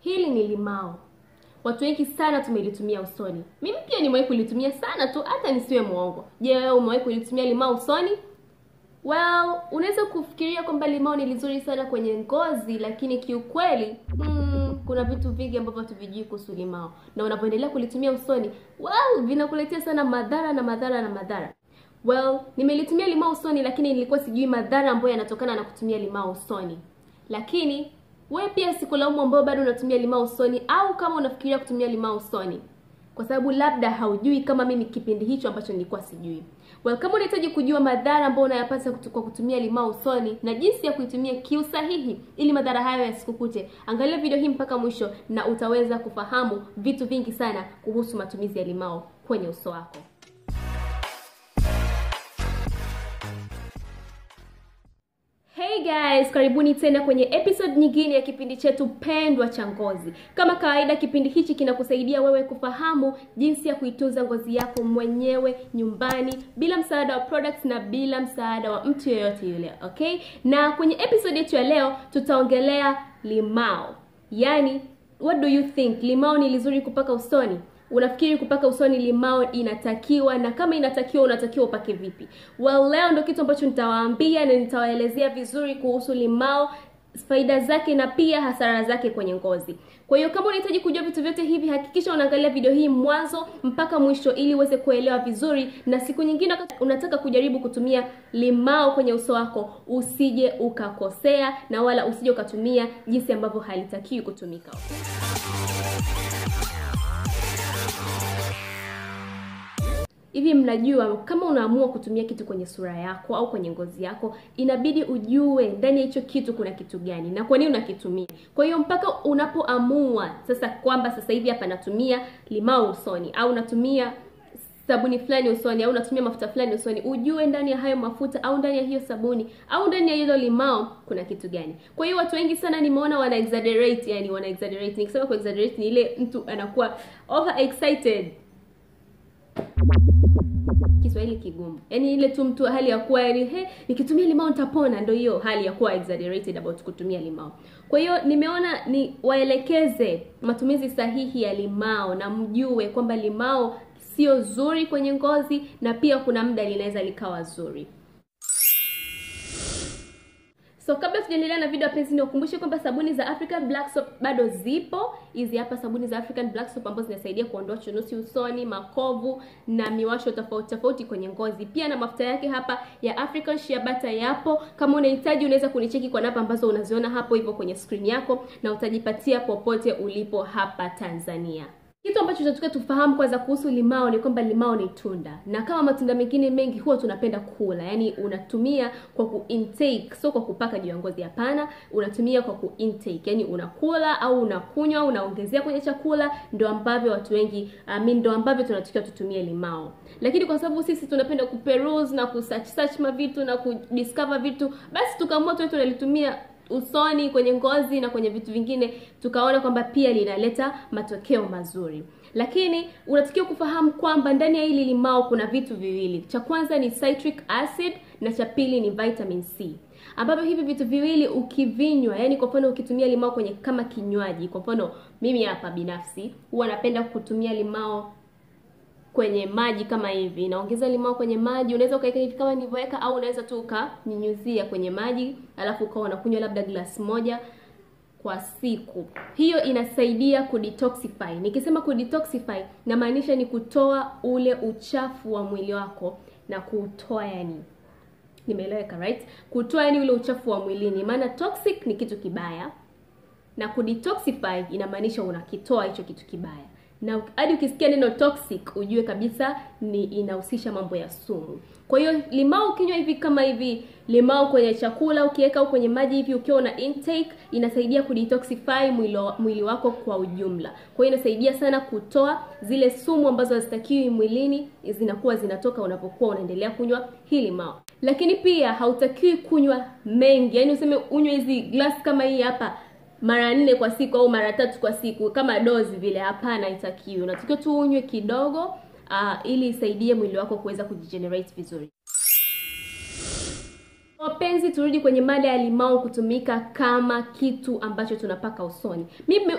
Hili ni limao. Watu wengi sana tumelitumia usoni. Mimi pia nimewahi kulitumia sana tu, hata nisiwe mwongo. Je, wewe umewahi kulitumia limao usoni? Well, unaweza kufikiria kwamba limao ni lizuri sana kwenye ngozi, lakini kiukweli mm, kuna vitu vingi ambavyo hatuvijui kuhusu limao, na unapoendelea kulitumia usoni, well, vinakuletea sana madhara na madhara na madhara. Well, nimelitumia limao usoni, lakini nilikuwa sijui madhara ambayo yanatokana na kutumia limao usoni. Lakini we pia sikulaumu ambao bado unatumia limao usoni, au kama unafikiria kutumia limao usoni kwa sababu labda haujui kama mimi kipindi hicho ambacho nilikuwa sijui. Well, kama unahitaji kujua madhara ambayo unayapata kwa kutumia limao usoni na jinsi ya kuitumia kiusahihi ili madhara hayo yasikukute, angalia video hii mpaka mwisho na utaweza kufahamu vitu vingi sana kuhusu matumizi ya limao kwenye uso wako. Hey guys, karibuni tena kwenye episode nyingine ya kipindi chetu pendwa cha ngozi. Kama kawaida, kipindi hichi kinakusaidia wewe kufahamu jinsi ya kuitunza ngozi yako mwenyewe nyumbani bila msaada wa products na bila msaada wa mtu yeyote yule, okay? Na kwenye episode yetu ya leo tutaongelea limao. Yaani, what do you think? Limao ni lizuri kupaka usoni? Unafikiri kupaka usoni limao inatakiwa, na kama inatakiwa unatakiwa upake vipi? Well, leo ndo kitu ambacho nitawaambia na nitawaelezea vizuri kuhusu limao, faida zake na pia hasara zake kwenye ngozi. Kwa hiyo kama unahitaji kujua vitu vyote hivi, hakikisha unaangalia video hii mwanzo mpaka mwisho ili uweze kuelewa vizuri, na siku nyingine unataka kujaribu kutumia limao kwenye uso wako, usije ukakosea na wala usije ukatumia jinsi ambavyo halitakiwi kutumika. Hivi mnajua kama unaamua kutumia kitu kwenye sura yako au kwenye ngozi yako, inabidi ujue ndani ya hicho kitu kuna kitu gani na kwa nini unakitumia. Kwa hiyo mpaka unapoamua sasa kwamba sasa hivi hapa natumia limao usoni au natumia sabuni fulani usoni au natumia mafuta fulani usoni, ujue ndani ya hayo mafuta au ndani ya hiyo sabuni au ndani ya hilo limao kuna kitu gani. Kwa hiyo watu wengi sana nimeona wana exaggerate, yani wana exaggerate. Nikisema ku exaggerate ni ile mtu anakuwa over excited Kiswahili kigumu, yaani ile tu mtu hali ya kuwa yani, he, nikitumia limao nitapona. Ndio hiyo hali ya kuwa exaggerated about kutumia limao. Kwa hiyo nimeona ni waelekeze matumizi sahihi ya limao na mjue kwamba limao sio zuri kwenye ngozi na pia kuna muda linaweza likawa zuri. So kabla tujaendelea na video penzi, niwakumbushe kwamba sabuni za African Black Soap bado zipo. Hizi hapa sabuni za African Black Soap ambazo zinasaidia kuondoa chunusi usoni, makovu na miwasho tofauti tofauti kwenye ngozi. Pia na mafuta yake hapa ya African Shea Butter yapo. Kama unahitaji unaweza kunicheki kwa namba ambazo unaziona hapo hivyo kwenye screen yako na utajipatia popote ulipo hapa Tanzania. Kitu ambacho tunataka tufahamu kwanza kuhusu limao ni kwamba limao ni tunda, na kama matunda mengine mengi huwa tunapenda kula, yaani unatumia kwa ku intake, sio kwa kupaka juu ya ngozi. Hapana, unatumia kwa ku intake, yaani unakula au unakunywa, unaongezea kwenye chakula. Ndio ambavyo watu wengi I mean, ndio ambavyo tunatakiwa tutumie limao. Lakini kwa sababu sisi tunapenda kuperuse na kusearch search mavitu na kudiscover vitu, basi tukaamua tu tunalitumia usoni kwenye ngozi na kwenye vitu vingine, tukaona kwamba pia linaleta matokeo mazuri. Lakini unatakiwa kufahamu kwamba ndani ya hili limao kuna vitu viwili. Cha kwanza ni citric acid na cha pili ni vitamin C, ambavyo hivi vitu viwili ukivinywa, yani kwa mfano ukitumia limao kwenye kama kinywaji, kwa mfano mimi hapa binafsi huwa napenda kutumia limao kwenye maji kama hivi, naongeza limao kwenye maji. Unaweza ukaweka hivi kama nilivyoweka, au unaweza tu ukanyunyuzia kwenye maji, alafu ukawa unakunywa labda glasi moja kwa siku. Hiyo inasaidia kudetoxify. Nikisema kudetoxify, namaanisha ni kutoa ule uchafu wa mwili wako na kuutoa, yani nimeeleweka right? Kutoa yani ule uchafu wa mwilini, maana toxic ni kitu kibaya na kudetoxify inamaanisha unakitoa hicho kitu kibaya na hadi ukisikia neno toxic ujue kabisa ni inahusisha mambo ya sumu. Kwa hiyo limao ukinywa hivi kama hivi, limao kwenye chakula ukiweka kwenye maji hivi, ukiwa una intake, inasaidia kudetoxify mwili, mwili wako kwa ujumla. Kwa hiyo inasaidia sana kutoa zile sumu ambazo hazitakiwi mwilini, zinakuwa zinatoka unapokuwa unaendelea kunywa hii limao. Lakini pia hautakiwi kunywa mengi, yaani useme unywe hizi glass kama hii hapa mara nne kwa siku au mara tatu kwa siku kama dozi vile. Hapana, itakiwi. Unatakiwa tu unywe kidogo, uh, ili isaidie mwili wako kuweza kujigenerate vizuri. Wapenzi, turudi kwenye mada ya limao kutumika kama kitu ambacho tunapaka usoni.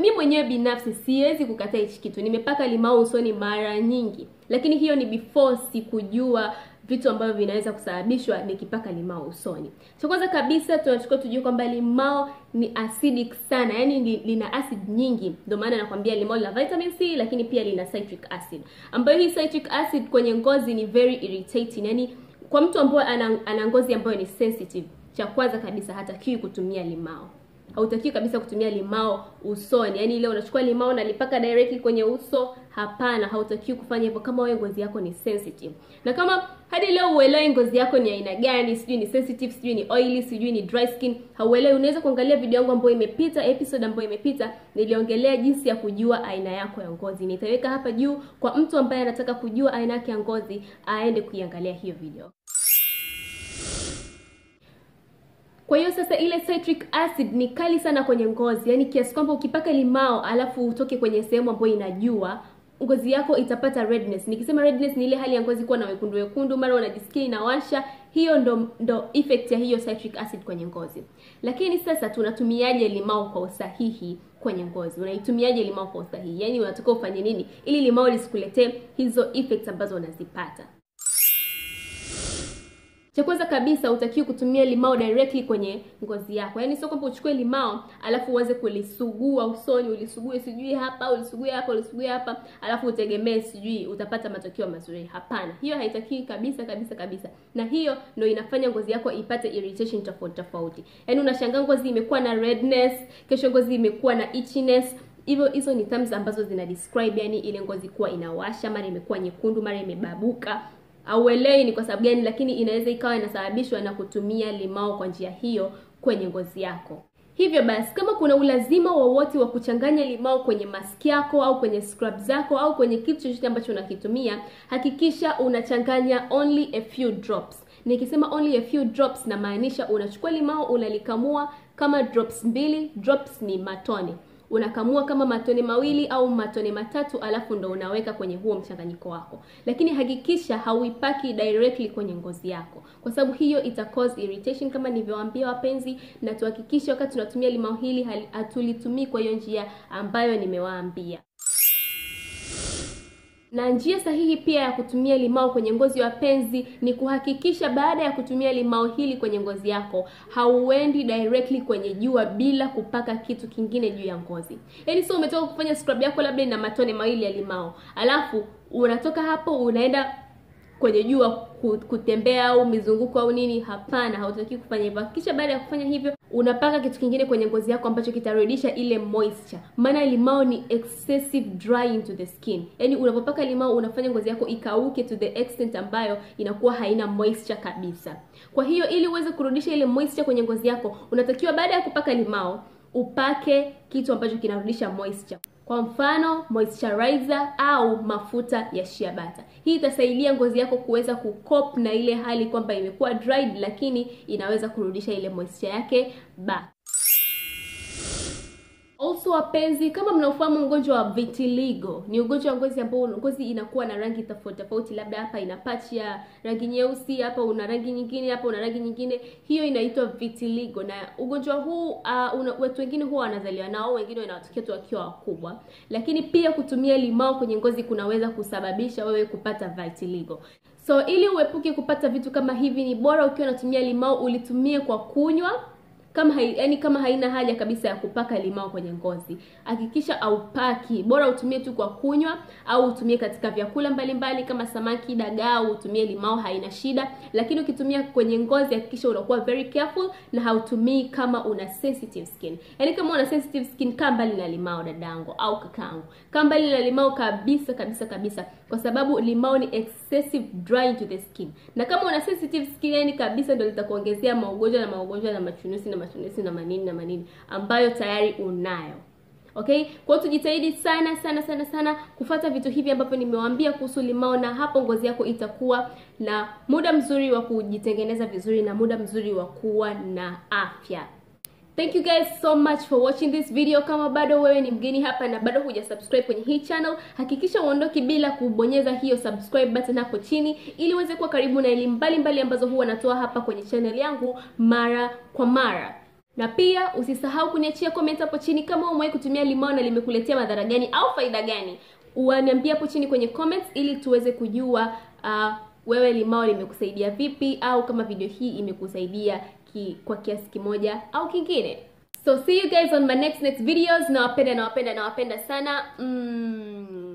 Mi mwenyewe binafsi siwezi kukataa hichi kitu. Nimepaka limao usoni mara nyingi, lakini hiyo ni before sikujua vitu ambavyo vinaweza kusababishwa nikipaka limao usoni. Cha kwanza kabisa tunachukua tujue kwamba limao ni acidic sana, yaani lina acid nyingi. Ndio maana nakwambia limao lina vitamin C, lakini pia lina citric acid, ambayo hii citric acid kwenye ngozi ni very irritating, yani kwa mtu ambaye ana, ngozi ambayo ni sensitive, cha kwanza kabisa hatakiwi kutumia limao. Hautakiwi kabisa kutumia limao usoni, yaani ile unachukua limao na lipaka directly kwenye uso. Hapana, hautakiwi kufanya hivyo kama wewe ngozi yako ni sensitive. Na kama hadi leo uelewi ngozi yako ni aina gani, sijui ni sensitive, sijui ni oily, sijui ni dry skin, hauelewi, unaweza kuangalia video yangu ambayo imepita, episode ambayo imepita, niliongelea jinsi ya kujua aina yako ya ngozi. Nitaweka hapa juu kwa mtu ambaye anataka kujua aina yake ya ngozi, aende kuiangalia hiyo video. Kwa hiyo sasa ile citric acid ni kali sana kwenye ngozi, yaani kiasi kwamba ukipaka limao alafu utoke kwenye sehemu ambayo inajua ngozi yako itapata redness. Nikisema redness ni ile hali ya ngozi kuwa na wekundu wekundu, mara unajisikia inawasha. Hiyo ndo ndo effect ya hiyo citric acid kwenye ngozi. Lakini sasa tunatumiaje limao kwa usahihi kwenye ngozi? Unaitumiaje limao kwa usahihi? Yaani unatoka ufanye nini ili limao lisikuletee hizo effects ambazo unazipata? Cha kwanza kabisa utakiwa kutumia limao directly kwenye ngozi yako. Yaani sio kwamba uchukue limao alafu uanze kulisugua usoni, ulisugue sijui hapa, ulisugue hapa, ulisugue hapa, alafu utegemee sijui utapata matokeo mazuri. Hapana. Hiyo haitakiwi kabisa kabisa kabisa. Na hiyo ndio inafanya ngozi yako ipate irritation tofauti tofauti. Yaani unashangaa ngozi imekuwa na redness, kesho ngozi imekuwa na itchiness. Hivyo hizo ni terms ambazo zina describe yani ile ngozi kuwa inawasha, mara imekuwa nyekundu, mara imebabuka auelewi ni kwa sababu gani, lakini inaweza ikawa inasababishwa na kutumia limao kwa njia hiyo kwenye ngozi yako. Hivyo basi, kama kuna ulazima wowote wa kuchanganya limao kwenye maski yako au kwenye scrub zako au kwenye kitu chochote ambacho unakitumia, hakikisha unachanganya only a few drops. Nikisema only a few drops, namaanisha unachukua limao unalikamua kama drops mbili. Drops ni matone unakamua kama matone mawili au matone matatu, alafu ndo unaweka kwenye huo mchanganyiko wako, lakini hakikisha hauipaki directly kwenye ngozi yako, kwa sababu hiyo ita cause irritation kama nilivyowaambia wapenzi, na tuhakikishe wakati tunatumia limao hili hatulitumii kwa hiyo njia ambayo nimewaambia na njia sahihi pia ya kutumia limao kwenye ngozi ya wapenzi ni kuhakikisha baada ya kutumia limao hili kwenye ngozi yako hauendi directly kwenye jua bila kupaka kitu kingine juu ya ngozi. Yaani sio umetoka kufanya scrub yako labda ina matone mawili ya limao, alafu unatoka hapo unaenda kwenye jua kutembea au mizunguko au nini. Hapana, hautaki kufanya hivyo. Hakikisha baada ya kufanya hivyo unapaka kitu kingine kwenye ngozi yako ambacho kitarudisha ile moisture, maana limao ni excessive drying to the skin. Yani unapopaka limao unafanya ngozi yako ikauke to the extent ambayo inakuwa haina moisture kabisa. Kwa hiyo ili uweze kurudisha ile moisture kwenye ngozi yako, unatakiwa baada ya kupaka limao upake kitu ambacho kinarudisha moisture. Kwa mfano moisturizer au mafuta ya shea butter. Hii itasaidia ngozi yako kuweza kukop na ile hali kwamba imekuwa dried, lakini inaweza kurudisha ile moisture yake back. Also wapenzi, kama mnaofahamu ugonjwa wa vitiligo, ni ugonjwa wa ngozi ambao ngozi inakuwa na rangi tofauti tofauti, labda hapa ina patch ya rangi nyeusi, hapa una rangi nyingine, hapa una rangi nyingine. Hiyo inaitwa vitiligo, na ugonjwa huu uh, watu wengine huwa wanazaliwa nao, wengine wanatokea tu wakiwa wakubwa, lakini pia kutumia limao kwenye ngozi kunaweza kusababisha wewe kupata vitiligo. So ili uepuke kupata vitu kama hivi, ni bora ukiwa unatumia limao ulitumie kwa kunywa kama hai, yani kama haina haja kabisa ya kupaka limao kwenye ngozi, hakikisha aupaki. Bora utumie tu kwa kunywa au utumie katika vyakula mbalimbali mbali, kama samaki, dagaa, utumie limao, haina shida. Lakini ukitumia kwenye ngozi, hakikisha unakuwa very careful na hautumii kama una sensitive skin. Yani kama una sensitive skin, kaa mbali na limao dadangu au kakaangu, kaa mbali na limao kabisa kabisa kabisa, kwa sababu limao ni excessive drying to the skin, na kama una sensitive skin yani kabisa, ndio litakuongezea maugonjwa na maugonjwa na machunusi na machunusi na manini na manini ambayo tayari unayo. Okay, kwa hiyo tujitahidi sana sana sana sana kufata vitu hivi ambavyo nimewaambia kuhusu limao, na hapo ngozi yako itakuwa na muda mzuri wa kujitengeneza vizuri na muda mzuri wa kuwa na afya. Thank you guys so much for watching this video. Kama bado wewe ni mgeni hapa na bado huja subscribe kwenye hii channel, hakikisha uondoki bila kubonyeza hiyo subscribe button hapo chini ili uweze kuwa karibu na elimu mbalimbali ambazo huwa natoa hapa kwenye channel yangu mara kwa mara. Na pia usisahau kuniachia comment hapo chini kama umewahi kutumia limao na limekuletea madhara gani au faida gani. waniambia hapo chini kwenye comments ili tuweze kujua uh, wewe limao limekusaidia vipi au kama video hii imekusaidia ki, kwa kiasi kimoja au kingine. So see you guys on my next next videos. Nawapenda nawapenda nawapenda sana. Mm.